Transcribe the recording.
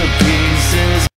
to be